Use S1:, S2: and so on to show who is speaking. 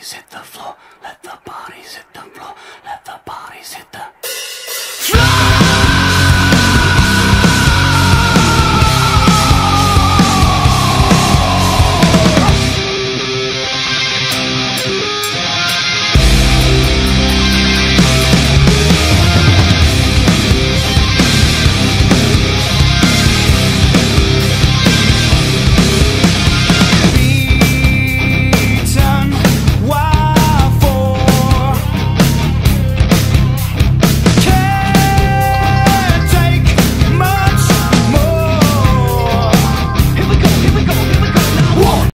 S1: Please hit the floor. Let